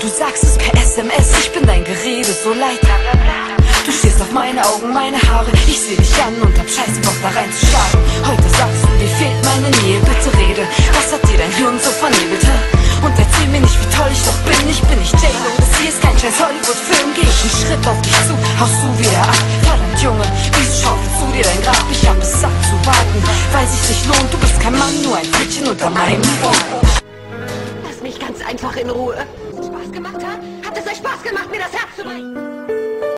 Du sagst es per SMS, ich bin dein Gerede, so leid. Du stehst auf meine Augen, meine Haare. Ich seh dich an und hab scheiß Bock da reinzuschlagen. Heute sagst du, dir fehlt meine Nähe, bitte rede. Was hat dir dein Hirn so vernebelt? Und erzähl mir nicht, wie toll ich doch bin. Ich bin nicht J-Lo, das hier ist kein scheiß Hollywood-Film. Geh ich einen Schritt auf dich zu, haust du wieder ab. Verdammt Junge, wieso schaufelst du dir dein Grab? Ich hab es satt zu warten, weil sich nicht lohnt. Du bist kein Mann, nur ein Mädchen unter meinem Niveau. Einfach in Ruhe. Spaß gemacht hat? Hat es euch Spaß gemacht, mir das Herz zu brechen?